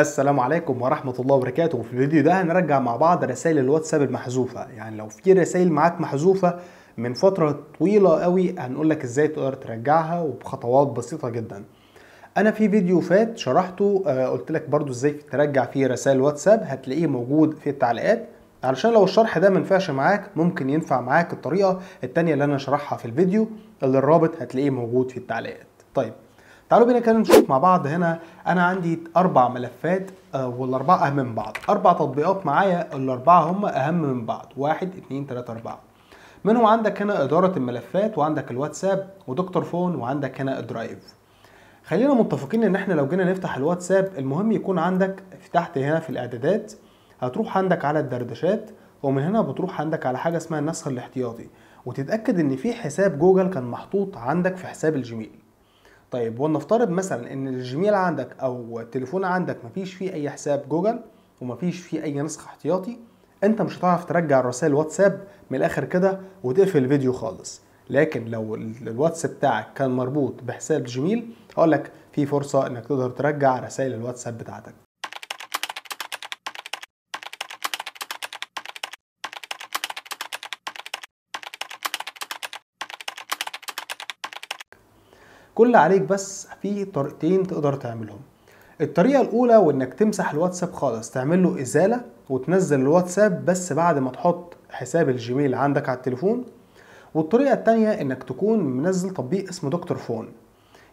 السلام عليكم ورحمة الله وبركاته. في الفيديو ده هنرجع مع بعض رسائل الواتساب المحذوفة. يعني لو في رسائل معاك محذوفة من فترة طويلة قوي هنقول لك إزاي تقدر ترجعها وبخطوات بسيطة جدا. أنا في فيديو فات شرحته آه، قلت لك برضو إزاي ترجع فيه رسائل الواتساب هتلاقيه موجود في التعليقات. علشان لو الشرح ده منفعش معاك ممكن ينفع معاك الطريقة التانية اللي أنا شرحها في الفيديو اللي الرابط هتلاقيه موجود في التعليقات. طيب تعالوا بينا كده نشوف مع بعض هنا. أنا عندي أربع ملفات آه، والأربعة أهم من بعض. أربع تطبيقات معايا الأربعة هم أهم من بعض. واحد اتنين تلاتة أربعة. منهم عندك هنا إدارة الملفات وعندك الواتساب ودكتور فون وعندك هنا ال Drive. خلينا متفقين إن إحنا لو جينا نفتح الواتساب المهم يكون عندك في تحت هنا في الإعدادات هتروح عندك على الدردشات ومن هنا بتروح عندك على حاجة اسمها النسخ الاحتياطي. وتتأكد إن في حساب جوجل كان محطوط عندك في حساب الجيميل. طيب ولنفترض مثلا إن الجيميل عندك أو التليفون عندك مفيش فيه أي حساب جوجل ومفيش فيه أي نسخ احتياطي أنت مش هتعرف ترجع رسائل واتساب من الآخر كده وتقفل الفيديو خالص. لكن لو ال- الواتس بتاعك كان مربوط بحساب جيميل هقول لك في فرصة إنك تقدر ترجع رسائل الواتساب بتاعتك. كل عليك بس في طريقتين تقدر تعملهم. الطريقة الأولى وإنك تمسح الواتساب خالص تعمل له إزالة وتنزل الواتساب بس بعد ما تحط حساب الجيميل عندك على التليفون. والطريقة التانية إنك تكون منزل تطبيق اسمه Dr. Fone.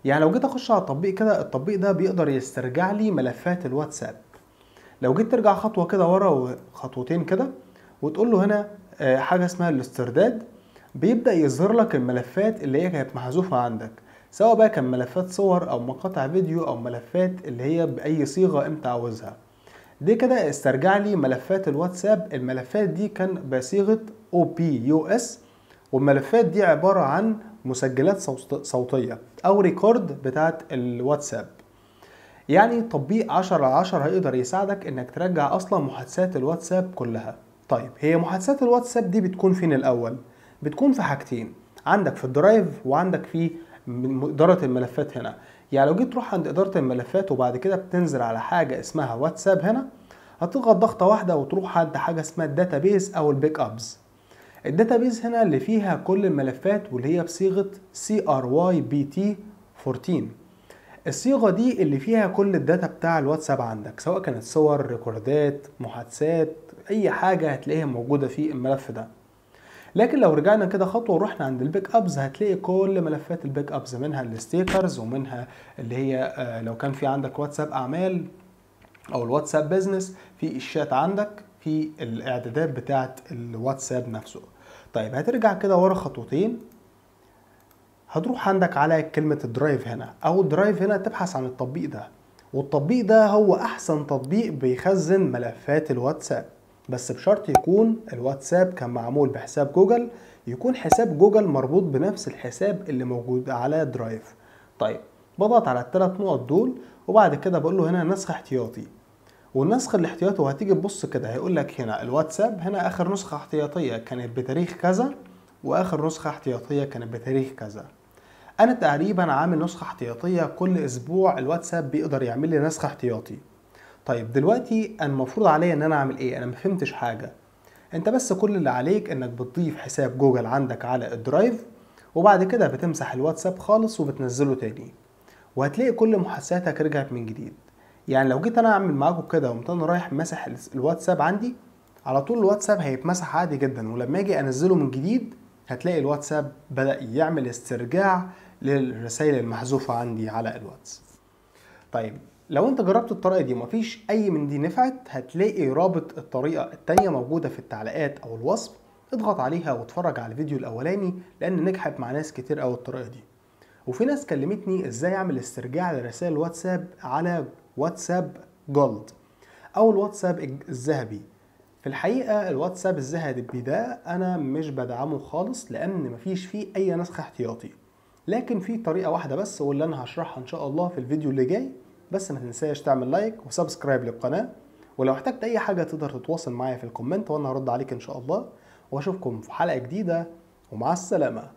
يعني لو جيت أخش على التطبيق كده التطبيق ده بيقدر يسترجع لي ملفات الواتساب. لو جيت ترجع خطوة كده ورا وخطوتين كده وتقول له هنا آه، حاجة اسمها الاسترداد بيبدأ يظهر لك الملفات اللي هي كانت محذوفة عندك. سواء بقى كان ملفات صور أو مقاطع فيديو أو ملفات اللي هي بأي صيغة أنت عاوزها. دي كده استرجع لي ملفات الواتساب. الملفات دي كان بصيغة OPUS والملفات دي عبارة عن مسجلات صوت- صوتية أو ريكورد بتاعت الواتساب. يعني تطبيق 10 على 10 هيقدر يساعدك إنك ترجع أصلا محادثات الواتساب كلها. طيب هي محادثات الواتساب دي بتكون فين الأول؟ بتكون في حاجتين عندك في ال Drive وعندك في من إدارة الملفات هنا. يعني لو جيت تروح عند إدارة الملفات وبعد كده بتنزل على حاجة اسمها واتساب هنا هتضغط ضغطة واحدة وتروح عند حاجة اسمها ال database أو ال backups ال database هنا اللي فيها كل الملفات واللي هي بصيغة crypt 14 الصيغة دي اللي فيها كل ال data بتاع الواتساب عندك سواء كانت صور ريكوردات محادثات أي حاجة هتلاقيها موجودة في الملف ده. لكن لو رجعنا كده خطوة ورحنا عند ال backups هتلاقي كل ملفات البيك أبز منها الستيكرز ومنها اللي هي آه، لو كان في عندك واتساب أعمال أو ال WhatsApp Business في الشات عندك في الإعدادات بتاعه الواتساب نفسه. طيب هترجع كده ورا خطوتين. هتروح عندك على كلمة ال Drive هنا أو ال Drive هنا تبحث عن التطبيق ده. والتطبيق ده هو أحسن تطبيق بيخزن ملفات الواتساب. بس بشرط يكون الواتساب كان معمول بحساب جوجل يكون حساب جوجل مربوط بنفس الحساب اللي موجود على Drive. طيب بضغط على الثلاث نقط دول وبعد كده بقول له هنا نسخ احتياطي. والنسخ الاحتياطي وهتيجي تبص كده هيقول لك هنا الواتساب هنا آخر نسخة احتياطية كانت بتاريخ كذا وآخر نسخة احتياطية كانت بتاريخ كذا. أنا تقريبا عامل نسخة احتياطية كل أسبوع الواتساب بيقدر يعمل لي نسخة احتياطي. طيب دلوقتي المفروض عليا إن أنا أعمل إيه؟ أنا ما فهمتش حاجة. أنت بس كل اللي عليك إنك بتضيف حساب جوجل عندك على ال Drive وبعد كده بتمسح الواتساب خالص وبتنزله تاني. وهتلاقي كل محادثاتك رجعت من جديد. يعني لو جيت أنا أعمل معاكم كده وقمت أنا رايح ماسح الواتساب عندي على طول الواتساب هيتمسح عادي جدا. ولما أجي أنزله من جديد هتلاقي الواتساب بدأ يعمل استرجاع للرسائل المحذوفة عندي على الواتس. طيب لو انت جربت الطريقة دي ومفيش أي من دي نفعت هتلاقي رابط الطريقة التانية موجودة في التعليقات أو الوصف. اضغط عليها واتفرج على الفيديو الأولاني لأن نجحت مع ناس كتير أوي الطريقة دي. وفي ناس كلمتني إزاي أعمل استرجاع لرسائل الواتساب على واتساب جولد أو الواتساب الذهبي. في الحقيقة الواتساب الذهبي ده أنا مش بدعمه خالص لأن مفيش فيه أي نسخ احتياطي. لكن في طريقة واحدة بس واللي أنا هشرحها إن شاء الله في الفيديو اللي جاي. بس ما تنساش تعمل like و subscribe للقناة. ولو احتجت أي حاجة تقدر تتواصل معايا في ال comment وأنا هرد عليك إن شاء الله. وأشوفكم في حلقة جديدة ومع السلامة.